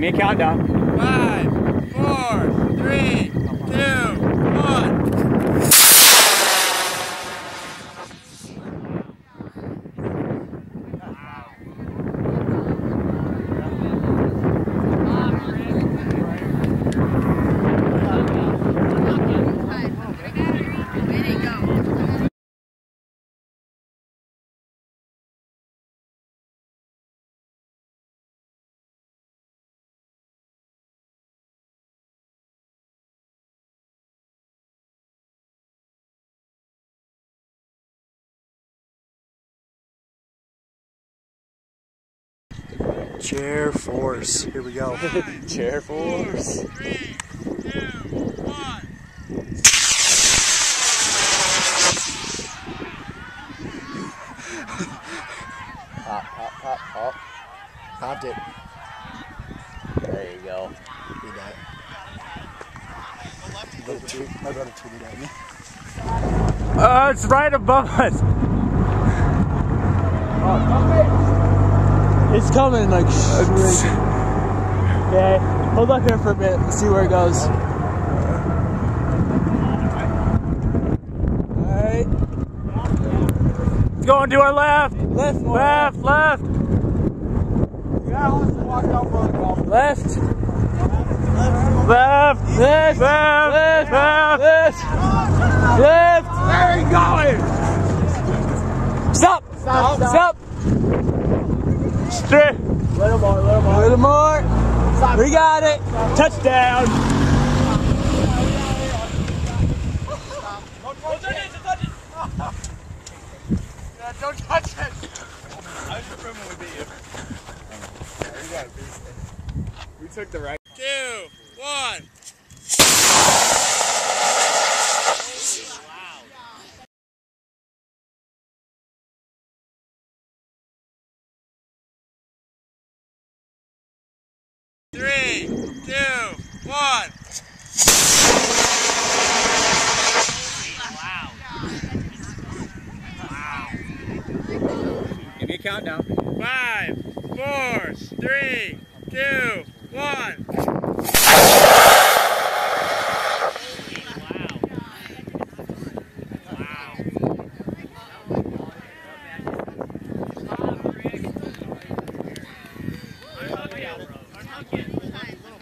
me a countdown. Five, four, three, two, one. Chair force. Here we go. Chair force. Three, two, one. Pop, pop, pop, pop. Popped it. There you go. We got it. Brother tweet- My brother tweeted at me. Uh, it's right above us. It's coming like straight. Okay, hold up here for a bit. Let's see where it goes. Alright. It's going to our left. Left, more. Left, left. Left. Left. Left. Left. Left. Left. Left. Where are you going? Stop. Stop. Stop. Straight. Little more. Little more. Little more. We got it. Touchdown. Don't touch it. Don't touch it. I was just when we beat you. We got beat. We took the right. Two, one. one. Wow. Wow. Give me a countdown. Five, four, three, two, one. Unhook it.